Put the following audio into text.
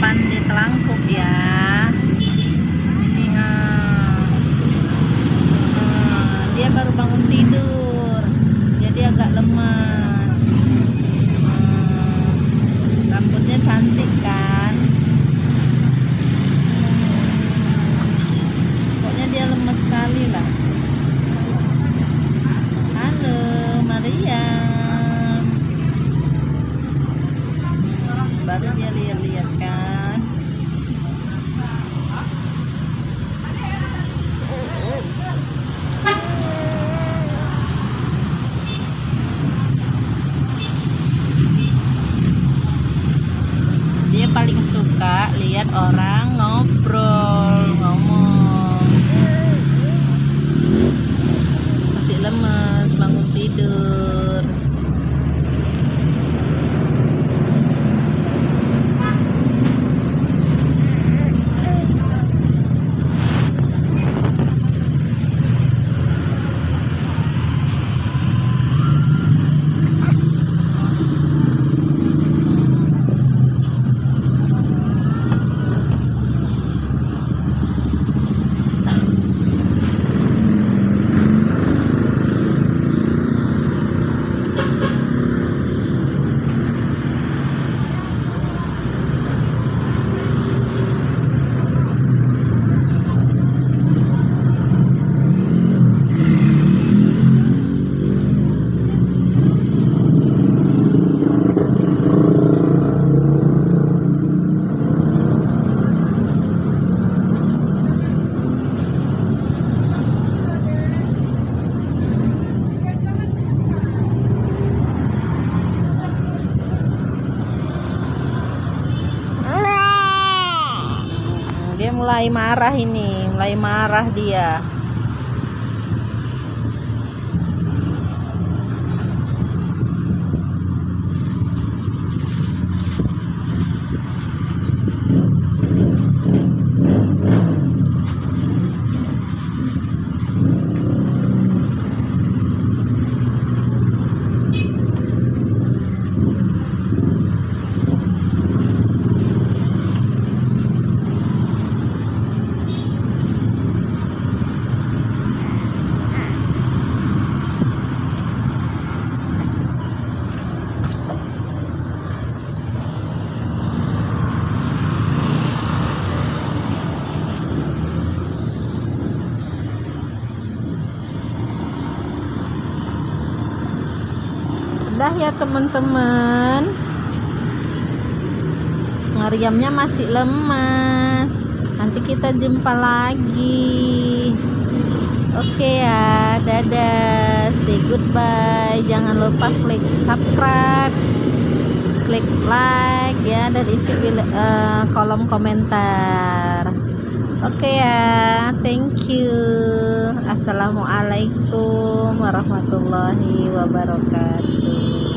terdepan di Telangku. Suka lihat orang ngobrol mulai marah ini mulai marah dia udah ya teman-teman. Mariamnya masih lemas. Nanti kita jumpa lagi. Oke ya dadah. Say goodbye. Jangan lupa klik subscribe klik like ya dan isi eh, kolom komentar oke ya thank you. Assalamualaikum warahmatullahi wabarakatuh